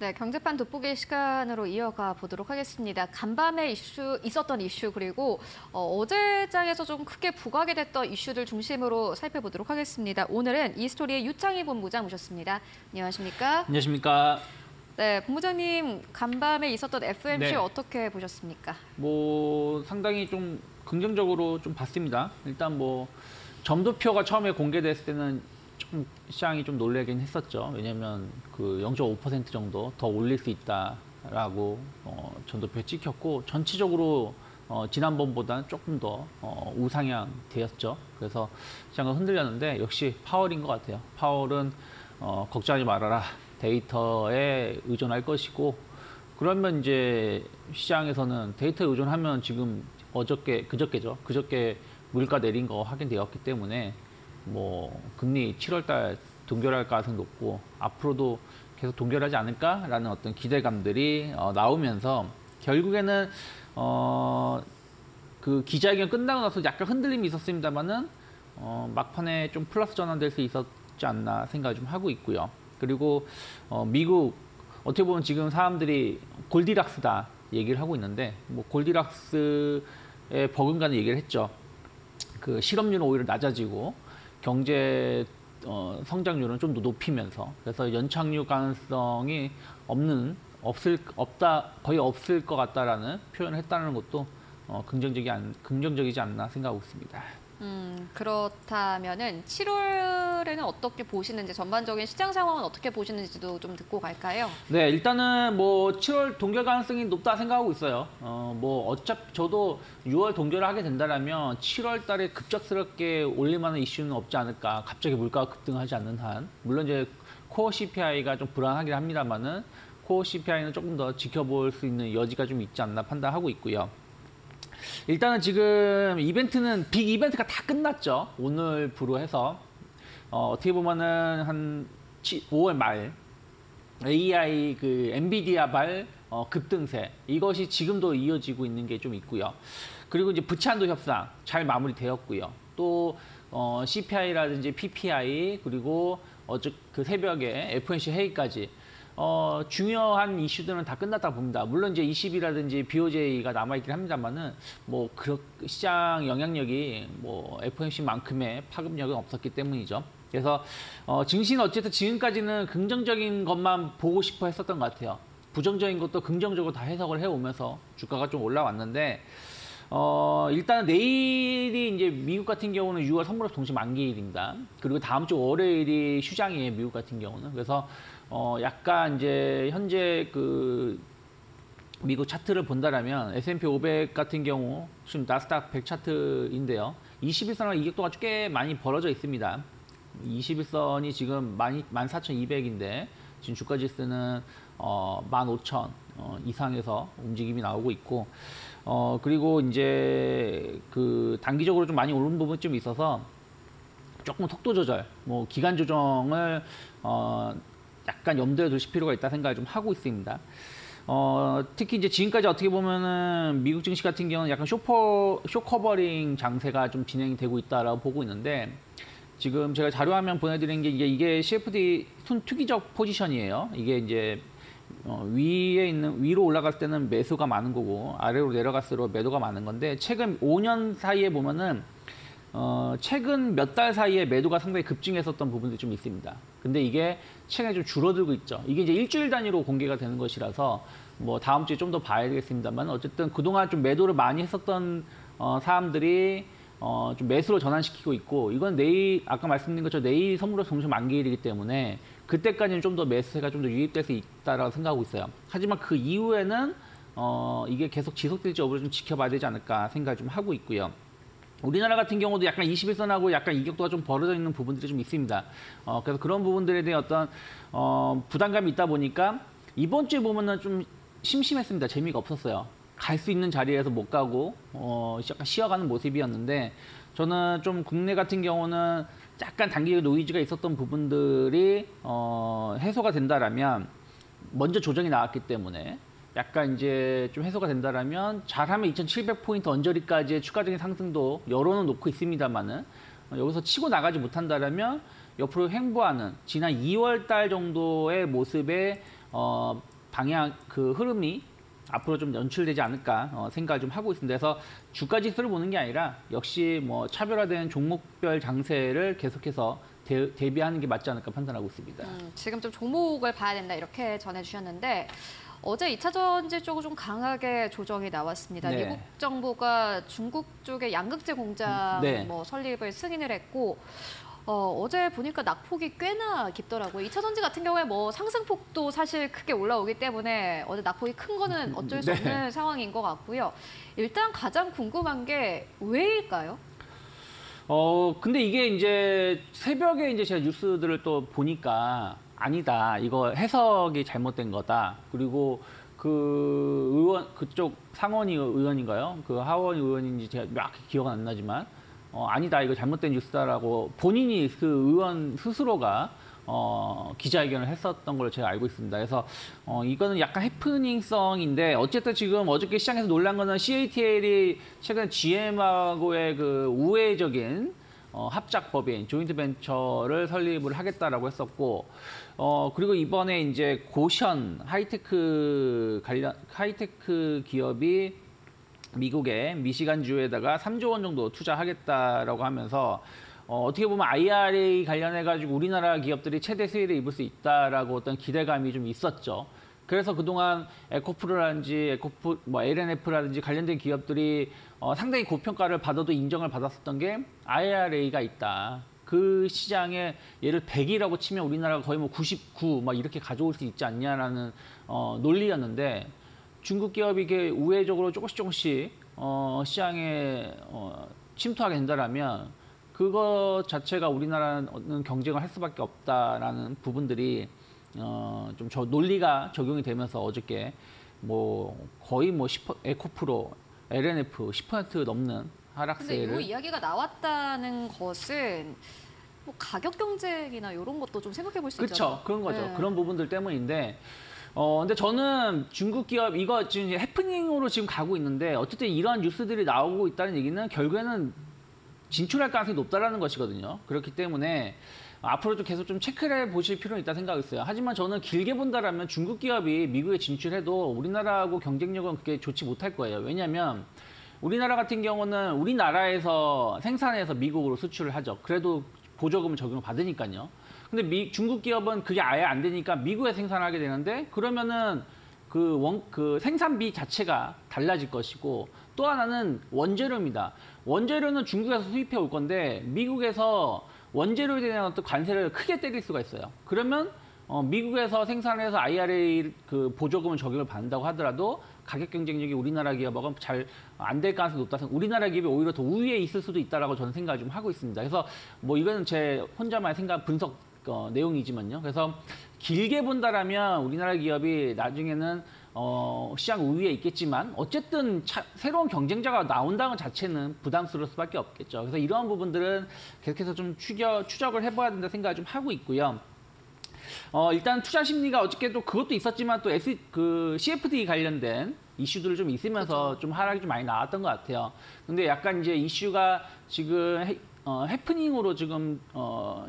네, 경제판 돋보기 시간으로 이어가 보도록 하겠습니다. 간밤에 이슈 있었던 이슈 그리고 어, 제 장에서 좀 크게 부각이 됐던 이슈들 중심으로 살펴보도록 하겠습니다. 오늘은 이 스토리의 유창희 본부장 모셨습니다. 안녕하십니까? 안녕하십니까. 네, 본부장님 간밤에 있었던 FMC 네. 어떻게 보셨습니까? 뭐 상당히 좀 긍정적으로 좀 봤습니다. 일단 뭐 점도표가 처음에 공개됐을 때는 조금 시장이 좀 놀라긴 했었죠. 왜냐하면 그 0.5% 정도 더 올릴 수 있다라고 어, 점도표에 찍혔고 전체적으로 어, 지난번보다는 조금 더 어, 우상향 되었죠. 그래서 시장은 흔들렸는데 역시 파월인 것 같아요. 파월은 어, 걱정하지 말아라. 데이터에 의존할 것이고 그러면 이제 시장에서는 데이터에 의존하면 지금 어저께 그저께죠. 그저께 물가 내린 거 확인되었기 때문에 뭐 금리 7월달 동결할 가능성이 높고 앞으로도 계속 동결하지 않을까라는 어떤 기대감들이 어, 나오면서 결국에는 어, 그 기자회견 끝나고 나서 약간 흔들림이 있었습니다만은 어, 막판에 좀 플러스 전환될 수 있었지 않나 생각을 좀 하고 있고요. 그리고 어, 미국 어떻게 보면 지금 사람들이 골디락스다 얘기를 하고 있는데 뭐 골디락스에 버금가는 얘기를 했죠. 그 실업률은 오히려 낮아지고 경제 어, 성장률은 좀 더 높이면서 그래서 연착륙 가능성이 없는 없을 없다 거의 없을 것 같다라는 표현을 했다는 것도 어, 긍정적이 안, 긍정적이지 않나 생각하고 있습니다. 음, 그렇다면은 7월 에는 어떻게 보시는지 전반적인 시장 상황은 어떻게 보시는지도 좀 듣고 갈까요? 네, 일단은 뭐 7월 동결 가능성이 높다 생각하고 있어요. 어, 뭐 어차피 저도 6월 동결을 하게 된다라면 7월 달에 급작스럽게 올릴 만한 이슈는 없지 않을까. 갑자기 물가가 급등하지 않는 한. 물론 이제 코어 CPI가 좀 불안하긴 합니다만은 코어 CPI는 조금 더 지켜볼 수 있는 여지가 좀 있지 않나 판단하고 있고요. 일단은 지금 이벤트는 빅 이벤트가 다 끝났죠. 오늘부로 해서 어, 어떻게 보면은 한 5월 말 AI 그 엔비디아 발 어, 급등세 이것이 지금도 이어지고 있는 게 좀 있고요. 그리고 이제 부채한도 협상 잘 마무리되었고요. 또 어, CPI라든지 PPI 그리고 어제 그 새벽에 FOMC 회의까지 어, 중요한 이슈들은 다 끝났다 봅니다. 물론 이제 20이라든지 BOJ가 남아있긴 합니다만은 뭐, 그 시장 영향력이 뭐, FOMC만큼의 파급력은 없었기 때문이죠. 그래서, 어, 증시는 어쨌든 지금까지는 긍정적인 것만 보고 싶어 했었던 것 같아요. 부정적인 것도 긍정적으로 다 해석을 해오면서 주가가 좀 올라왔는데, 어, 일단 내일이 이제 미국 같은 경우는 6월 선물업 동시 만기일입니다. 그리고 다음 주 월요일이 휴장이에요, 미국 같은 경우는. 그래서, 어, 약간 이제 현재 그 미국 차트를 본다라면 S&P 500 같은 경우 지금 나스닥 100 차트인데요. 21선과 이격도가 꽤 많이 벌어져 있습니다. 21선이 지금 14,200인데 지금 주가 지수는 어, 15,000 어, 이상에서 움직임이 나오고 있고 어, 그리고 이제 그 단기적으로 좀 많이 오른 부분이 좀 있어서 조금 속도 조절, 뭐 기간 조정을 어, 약간 염두에 두실 필요가 있다 생각을 좀 하고 있습니다. 어, 특히 이제 지금까지 어떻게 보면은 미국 증시 같은 경우는 약간 쇼퍼, 쇼커버링 장세가 좀 진행이 되고 있다라고 보고 있는데 지금 제가 자료 화면 보내드린 게 이게, 이게 CFD 순 투기적 포지션이에요. 이게 이제 어, 위에 있는 위로 올라갔을 때는 매수가 많은 거고 아래로 내려갈수록 매도가 많은 건데 최근 5년 사이에 보면은 어, 최근 몇 달 사이에 매도가 상당히 급증했었던 부분들이 좀 있습니다. 근데 이게 최근에 좀 줄어들고 있죠. 이게 이제 일주일 단위로 공개가 되는 것이라서 뭐 다음 주에 좀 더 봐야 되겠습니다만 어쨌든 그동안 좀 매도를 많이 했었던 어, 사람들이 어, 좀 매수로 전환시키고 있고 이건 내일 아까 말씀드린 것처럼 내일 선물로 동시 만기일이기 때문에 그때까지는 좀 더 매수세가 좀 더 유입될 수 있다라고 생각하고 있어요. 하지만 그 이후에는 어, 이게 계속 지속될지 여부를 좀 지켜봐야 되지 않을까 생각을 좀 하고 있고요. 우리나라 같은 경우도 약간 21선하고 약간 이격도가 좀 벌어져 있는 부분들이 좀 있습니다. 어, 그래서 그런 부분들에 대한 어떤 어, 부담감이 있다 보니까 이번 주에 보면은 좀 심심했습니다. 재미가 없었어요. 갈 수 있는 자리에서 못 가고 어, 약간 쉬어가는 모습이었는데 저는 좀 국내 같은 경우는 약간 단기적 노이즈가 있었던 부분들이 어, 해소가 된다라면 먼저 조정이 나왔기 때문에 약간 이제 좀 해소가 된다라면 잘하면 2,700포인트 언저리까지의 추가적인 상승도 여론은 놓고 있습니다만은 여기서 치고 나가지 못한다라면 옆으로 횡보하는 지난 2월 달 정도의 모습에 어, 방향 그 흐름이 앞으로 좀 연출되지 않을까 어, 생각을 좀 하고 있습니다. 그래서 주가 지수를 보는 게 아니라 역시 뭐 차별화된 종목별 장세를 계속해서 대, 대비하는 게 맞지 않을까 판단하고 있습니다. 음, 지금 좀 종목을 봐야 된다 이렇게 전해주셨는데 어제 2차 전지 쪽으로 좀 강하게 조정이 나왔습니다. 네. 미국 정부가 중국 쪽에 양극재 공장 네. 뭐 설립을 승인을 했고 어, 어제 보니까 낙폭이 꽤나 깊더라고요. 2차 전지 같은 경우에 뭐 상승폭도 사실 크게 올라오기 때문에 어제 낙폭이 큰 거는 어쩔 수 네. 없는 상황인 것 같고요. 일단 가장 궁금한 게 왜일까요? 어, 근데 이게 이제 새벽에 이제 제가 뉴스들을 또 보니까 아니다. 이거 해석이 잘못된 거다. 그리고 그 의원, 그쪽 상원이 의원인가요? 그 하원 의원인지 제가 명확히 기억은 안 나지만, 어, 아니다. 이거 잘못된 뉴스다라고 본인이 그 의원 스스로가 어, 기자회견을 했었던 걸로 제가 알고 있습니다. 그래서 어, 이거는 약간 해프닝성인데 어쨌든 지금 어저께 시장에서 놀란 거는 CATL이 최근 GM하고의 그 우회적인 어, 합작 법인 조인트 벤처를 설립을 하겠다라고 했었고 어 그리고 이번에 이제 고션 하이테크 관련 하이테크 기업이 미국의 미시간 주에다가 3조 원 정도 투자하겠다라고 하면서 어, 어떻게 보면 IRA 관련해 가지고 우리나라 기업들이 최대 수혜를 입을 수 있다라고 어떤 기대감이 좀 있었죠. 그래서 그동안 에코프로라든지 에코프 뭐 LNF라든지 관련된 기업들이 어, 상당히 고평가를 받아도 인정을 받았었던 게 IRA가 있다. 그 시장에 얘를 100이라고 치면 우리나라가 거의 뭐 99, 막 이렇게 가져올 수 있지 않냐라는 어, 논리였는데 중국 기업이 이게 우회적으로 조금씩 조금씩 어, 시장에 어, 침투하게 된다라면 그거 자체가 우리나라는 경쟁을 할 수밖에 없다라는 부분들이 어, 좀 저 논리가 적용이 되면서 어저께 뭐 거의 뭐 10, 에코프로, LNF 10% 넘는 근데 이 하락세를 이야기가 나왔다는 것은 뭐 가격 경쟁이나 이런 것도 좀 생각해 볼 수 있잖아요. 그렇죠. 그런 거죠. 네. 그런 부분들 때문인데 어 근데 저는 중국 기업 이거 지금 해프닝으로 지금 가고 있는데 어쨌든 이런 뉴스들이 나오고 있다는 얘기는 결국에는 진출할 가능성이 높다라는 것이거든요. 그렇기 때문에 앞으로도 계속 좀 체크를 해 보실 필요는 있다 생각이 있어요. 하지만 저는 길게 본다라면 중국 기업이 미국에 진출해도 우리나라하고 경쟁력은 그렇게 좋지 못할 거예요. 왜냐하면 우리나라 같은 경우는 우리나라에서 생산해서 미국으로 수출을 하죠. 그래도 보조금을 적용을 받으니까요. 근데 미, 중국 기업은 그게 아예 안 되니까 미국에 생산하게 되는데 그러면은 그 원, 그 생산비 자체가 달라질 것이고 또 하나는 원재료입니다. 원재료는 중국에서 수입해 올 건데 미국에서 원재료에 대한 어떤 관세를 크게 때릴 수가 있어요. 그러면 어, 미국에서 생산해서 IRA 그 보조금을 적용을 받는다고 하더라도 가격 경쟁력이 우리나라 기업하고는 잘안 될 가능성이 높다. 우리나라 기업이 오히려 더 우위에 있을 수도 있다라고 저는 생각을 좀 하고 있습니다. 그래서 뭐 이거는 제 혼자만의 생각 분석 어, 내용이지만요. 그래서 길게 본다라면 우리나라 기업이 나중에는 어, 시장 우위에 있겠지만 어쨌든 차- 새로운 경쟁자가 나온다는 것 자체는 부담스러울 수밖에 없겠죠. 그래서 이러한 부분들은 계속해서 좀 추격, 추적을 해봐야 된다 생각을 좀 하고 있고요. 어, 일단 투자 심리가 어저께도 그것도 있었지만 또 S, 그 CFD 관련된 이슈들 좀 있으면서 좀 하락이 좀 많이 나왔던 것 같아요. 근데 약간 이제 이슈가 지금 해, 어, 해프닝으로 지금 어,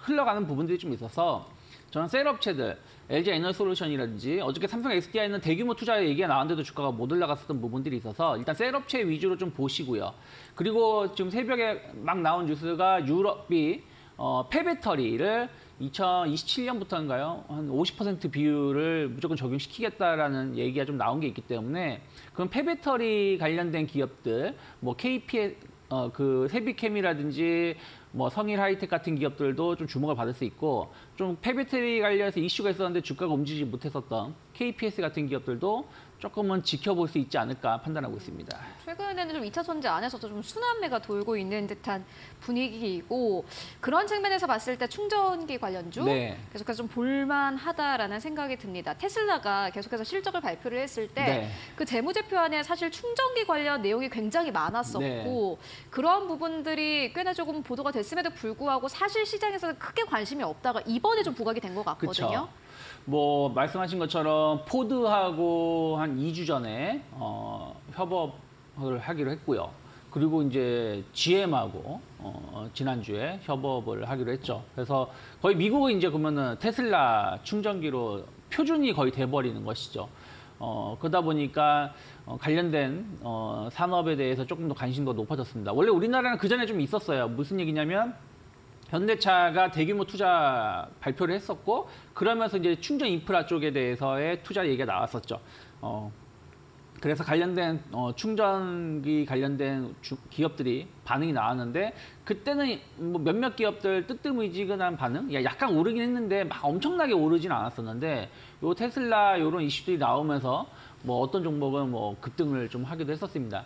흘러가는 부분들이 좀 있어서 저는 셀 업체들 LG 에너솔루션이라든지 어저께 삼성 SDI는 대규모 투자 얘기가 나왔는데도 주가가 못 올라갔었던 부분들이 있어서 일단 셀 업체 위주로 좀 보시고요. 그리고 지금 새벽에 막 나온 뉴스가 유럽이 어, 폐배터리를 2027년부터인가요? 한 50% 비율을 무조건 적용시키겠다라는 얘기가 좀 나온 게 있기 때문에 그럼 폐배터리 관련된 기업들, 뭐 KP의 어, 그 세비캠이라든지 뭐 성일 하이텍 같은 기업들도 좀 주목을 받을 수 있고 좀 폐배터리 관련해서 이슈가 있었는데 주가가 움직이지 못했었던 KPS 같은 기업들도 조금은 지켜볼 수 있지 않을까 판단하고 있습니다. 최근에는 좀 2차 전지 안에서도 좀 순환매가 돌고 있는 듯한 분위기이고 그런 측면에서 봤을 때 충전기 관련주 네. 계속해서 좀 볼만하다라는 생각이 듭니다. 테슬라가 계속해서 실적을 발표를 했을 때그 네. 재무제표 안에 사실 충전기 관련 내용이 굉장히 많았었고 네. 그러한 부분들이 꽤나 조금 보도가 됐음에도 불구하고 사실 시장에서는 크게 관심이 없다가 이번에 좀 부각이 된 것 같거든요. 그쵸. 뭐 말씀하신 것처럼 포드하고 한 2주 전에 어, 협업을 하기로 했고요. 그리고 이제 GM하고 어, 지난주에 협업을 하기로 했죠. 그래서 거의 미국은 이제 그러면은 테슬라 충전기로 표준이 거의 돼버리는 것이죠. 어, 그러다 보니까 어, 관련된 어, 산업에 대해서 조금 더 관심도 높아졌습니다. 원래 우리나라는 그 전에 좀 있었어요. 무슨 얘기냐면 현대차가 대규모 투자 발표를 했었고 그러면서 이제 충전 인프라 쪽에 대해서의 투자 얘기가 나왔었죠. 어, 그래서 관련된 어, 충전기 관련된 주- 기업들이 반응이 나왔는데 그때는 뭐 몇몇 기업들 뜨뜻미지근한 반응, 야, 약간 오르긴 했는데 막 엄청나게 오르진 않았었는데 요 테슬라 이런 이슈들이 나오면서 뭐 어떤 종목은 뭐 급등을 좀 하기도 했었습니다.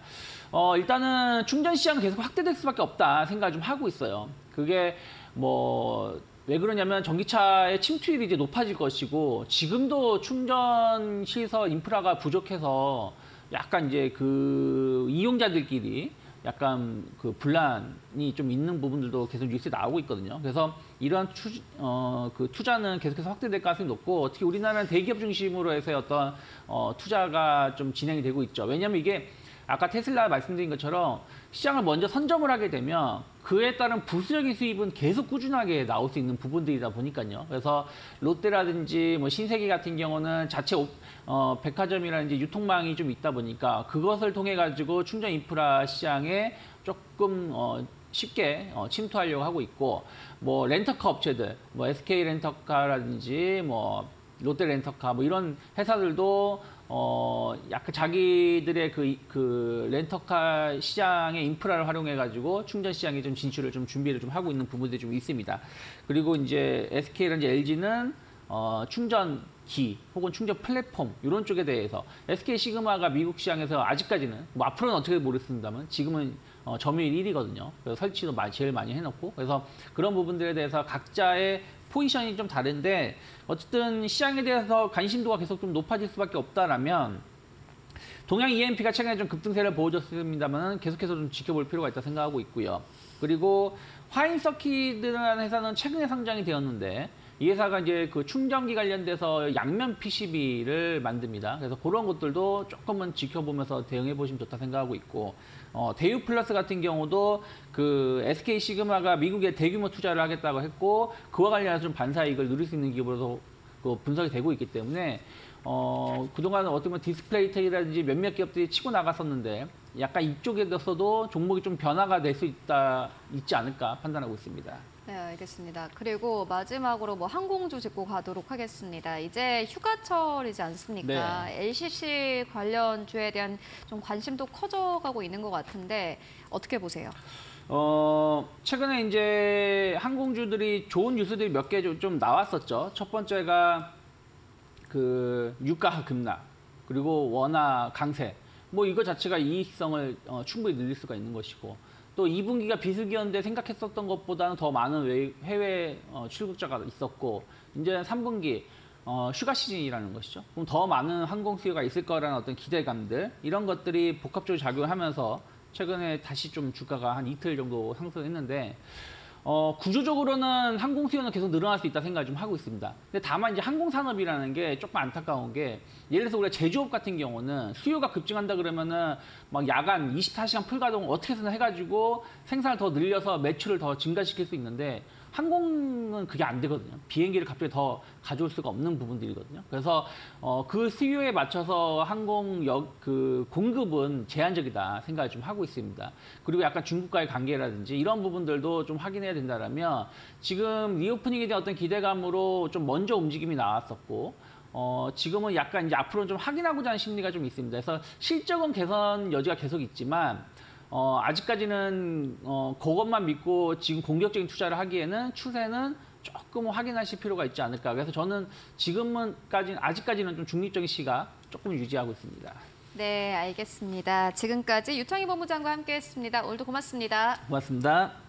어, 일단은 충전 시장은 계속 확대될 수밖에 없다 생각을 좀 하고 있어요. 그게 뭐 왜 그러냐면 전기차의 침투율이 이제 높아질 것이고 지금도 충전 시설 인프라가 부족해서 약간 이제 그 이용자들끼리 약간 그 분란이 좀 있는 부분들도 계속 뉴스에 나오고 있거든요. 그래서 이러한 투, 어, 그 투자는 계속해서 확대될 가능성이 높고 특히 우리나라는 대기업 중심으로 해서의 어떤 어, 투자가 좀 진행이 되고 있죠. 왜냐하면 이게 아까 테슬라 말씀드린 것처럼 시장을 먼저 선점을 하게 되면 그에 따른 부수적인 수입은 계속 꾸준하게 나올 수 있는 부분들이다 보니까요. 그래서 롯데라든지 뭐 신세계 같은 경우는 자체 오- 어, 백화점이라든지 유통망이 좀 있다 보니까 그것을 통해 가지고 충전 인프라 시장에 조금 어, 쉽게 어, 침투하려고 하고 있고 뭐 렌터카 업체들 뭐 SK 렌터카라든지 뭐 롯데 렌터카 뭐 이런 회사들도 어 약간 자기들의 그, 그 렌터카 시장의 인프라를 활용해 가지고 충전 시장에 좀 진출을 좀 준비를 좀 하고 있는 부분들이 좀 있습니다. 그리고 이제 SK라든지 LG는 어, 충전기 혹은 충전 플랫폼 이런 쪽에 대해서 SK 시그마가 미국 시장에서 아직까지는 뭐 앞으로는 어떻게 모르겠습니다만 지금은 어, 점유율 1위거든요. 그래서 설치도 제일 많이 해놓고 그래서 그런 부분들에 대해서 각자의 포지션이 좀 다른데 어쨌든 시장에 대해서 관심도가 계속 좀 높아질 수밖에 없다라면 동양 EMP가 최근에 좀 급등세를 보여줬습니다만 계속해서 좀 지켜볼 필요가 있다 생각하고 있고요. 그리고 화인 서킷이라는 회사는 최근에 상장이 되었는데 이 회사가 이제 그 충전기 관련돼서 양면 PCB를 만듭니다. 그래서 그런 것들도 조금은 지켜보면서 대응해 보시면 좋다 생각하고 있고 어, 대유 플러스 같은 경우도 그 SK 시그마가 미국에 대규모 투자를 하겠다고 했고 그와 관련해서 좀 반사 이익을 누릴 수 있는 기업으로서 그 분석이 되고 있기 때문에 어, 그동안 어떻게 보면 디스플레이텍이라든지 몇몇 기업들이 치고 나갔었는데 약간 이쪽에서도 종목이 좀 변화가 될 수 있다 있지 않을까 판단하고 있습니다. 네, 알겠습니다. 그리고 마지막으로 뭐 항공주 짚고 가도록 하겠습니다. 이제 휴가철이지 않습니까? LCC 관련 주에 대한 좀 관심도 커져가고 있는 것 같은데 어떻게 보세요? 어, 최근에 이제 항공주들이 좋은 뉴스들이 몇 개 좀 나왔었죠. 첫 번째가 그 유가 급락, 그리고 원화 강세. 뭐 이거 자체가 이익성을 어, 충분히 늘릴 수가 있는 것이고 또 2분기가 비수기였는데 생각했었던 것보다는 더 많은 외- 해외 어, 출국자가 있었고 이제 3분기 어, 휴가 시즌이라는 것이죠. 그럼 더 많은 항공 수요가 있을 거라는 어떤 기대감들 이런 것들이 복합적으로 작용하면서 최근에 다시 좀 주가가 한 이틀 정도 상승했는데 어, 구조적으로는 항공 수요는 계속 늘어날 수 있다 생각을 좀 하고 있습니다. 근데 다만 이제 항공 산업이라는 게 조금 안타까운 게 예를 들어서 우리가 제조업 같은 경우는 수요가 급증한다 그러면은 막 야간 24시간 풀 가동 어떻게 해서든 해가지고 생산을 더 늘려서 매출을 더 증가시킬 수 있는데 항공은 그게 안 되거든요. 비행기를 갑자기 더 가져올 수가 없는 부분들이거든요. 그래서 어, 그 수요에 맞춰서 항공 역, 그 공급은 제한적이다 생각을 좀 하고 있습니다. 그리고 약간 중국과의 관계라든지 이런 부분들도 좀 확인해야 된다라면 지금 리오프닝에 대한 어떤 기대감으로 좀 먼저 움직임이 나왔었고 어, 지금은 약간 이제 앞으로 좀 확인하고자 하는 심리가 좀 있습니다. 그래서 실적은 개선 여지가 계속 있지만 어, 아직까지는 어, 그것만 믿고 지금 공격적인 투자를 하기에는 추세는 조금 확인하실 필요가 있지 않을까. 그래서 저는 지금은까지 아직까지는 좀 중립적인 시각 조금 유지하고 있습니다. 네, 알겠습니다. 지금까지 유창희 본부장과 함께했습니다. 오늘도 고맙습니다. 고맙습니다.